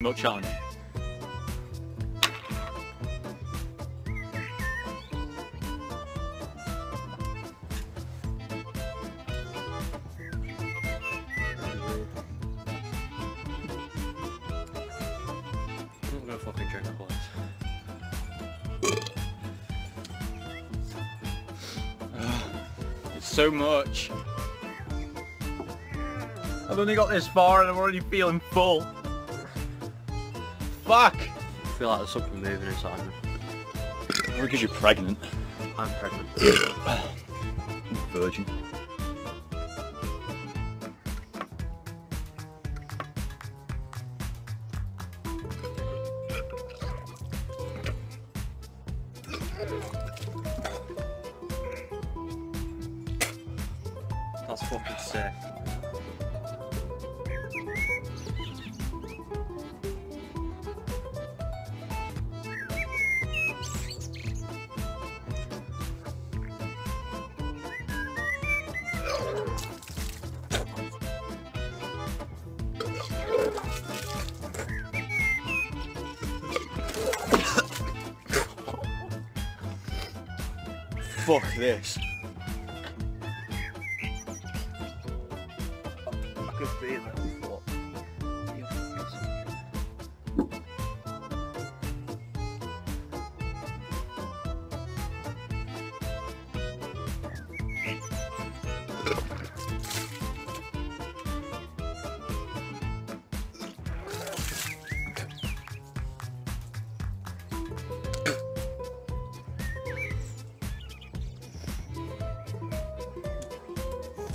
much on. I'm gonna fucking drink a. It's so much. I've only got this far and I'm already feeling full. Fuck! I feel like there's something moving inside me. Or because you're pregnant. I'm pregnant. Virgin. That's fucking sick. Fuck this. I could feel it.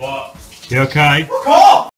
You okay?